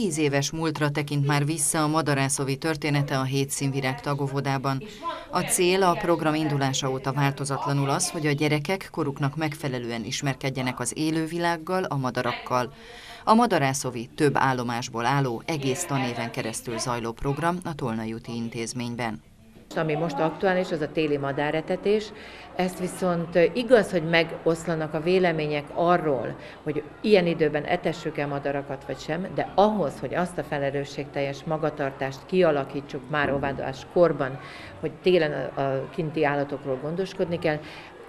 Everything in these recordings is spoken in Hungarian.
Tíz éves múltra tekint már vissza a madarászovi története a Hétszínvirág tagovodában. A cél a program indulása óta változatlanul az, hogy a gyerekek koruknak megfelelően ismerkedjenek az élővilággal, a madarakkal. A Madarászovi több állomásból álló, egész tanéven keresztül zajló program a Tolnai úti intézményben. Ami most aktuális, az a téli madáretetés. Ezt viszont igaz, hogy megoszlanak a vélemények arról, hogy ilyen időben etessük-e madarakat vagy sem, de ahhoz, hogy azt a felelősségteljes magatartást kialakítsuk már óvádás korban, hogy télen a kinti állatokról gondoskodni kell,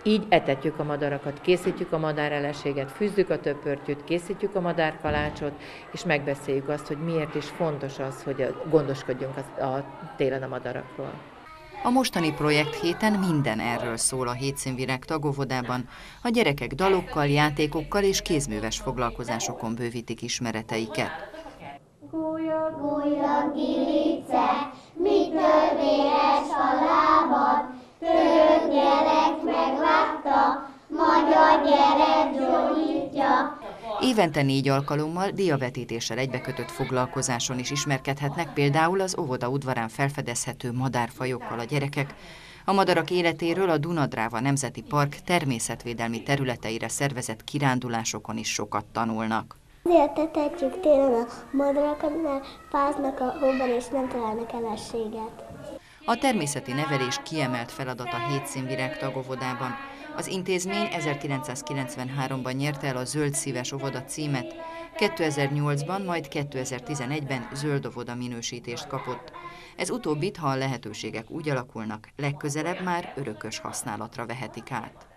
így etetjük a madarakat, készítjük a madáreleséget, fűzzük a töpörtyűt, készítjük a madárkalácsot, és megbeszéljük azt, hogy miért is fontos az, hogy gondoskodjunk a, a télen a madarakról. A mostani projekt héten minden erről szól a Hétszínvirág tagóvodában. A gyerekek dalokkal, játékokkal és kézműves foglalkozásokon bővítik ismereteiket. Gólya, gólya, gilice, Évente négy alkalommal diavetítéssel egybekötött foglalkozáson is ismerkedhetnek például az óvoda udvarán felfedezhető madárfajokkal a gyerekek, a madarak életéről a Dunadráva Nemzeti Park természetvédelmi területeire szervezett kirándulásokon is sokat tanulnak. Azért tetetjük télen a madarakat, mert fáznak a hóban és nem találnak elességet. A természeti nevelés kiemelt feladat a Hétszínvirág tagovodában. Az intézmény 1993-ban nyerte el a Zöld Szíves Óvoda címet, 2008-ban, majd 2011-ben zöld óvoda minősítést kapott. Ez utóbbit, ha a lehetőségek úgy alakulnak, legközelebb már örökös használatra vehetik át.